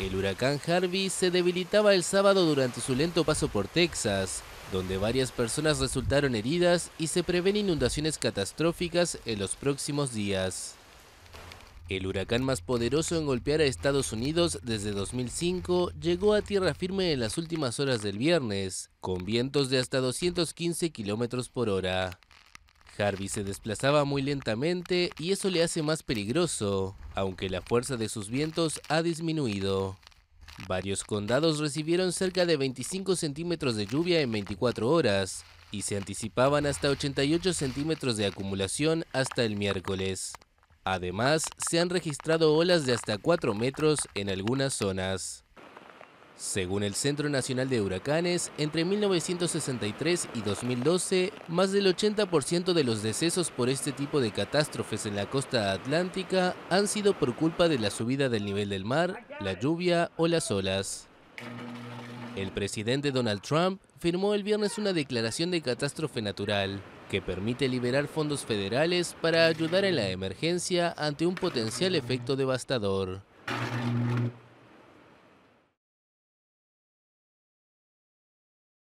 El huracán Harvey se debilitaba el sábado durante su lento paso por Texas, donde varias personas resultaron heridas y se prevén inundaciones catastróficas en los próximos días. El huracán más poderoso en golpear a Estados Unidos desde 2005 llegó a tierra firme en las últimas horas del viernes, con vientos de hasta 215 km por hora. Harvey se desplazaba muy lentamente y eso le hace más peligroso, aunque la fuerza de sus vientos ha disminuido. Varios condados recibieron cerca de 25 centímetros de lluvia en 24 horas y se anticipaban hasta 88 centímetros de acumulación hasta el miércoles. Además, se han registrado olas de hasta 4 metros en algunas zonas. Según el Centro Nacional de Huracanes, entre 1963 y 2012, más del 80% de los decesos por este tipo de catástrofes en la costa atlántica han sido por culpa de la subida del nivel del mar, la lluvia o las olas. El presidente Donald Trump firmó el viernes una declaración de catástrofe natural que permite liberar fondos federales para ayudar en la emergencia ante un potencial efecto devastador.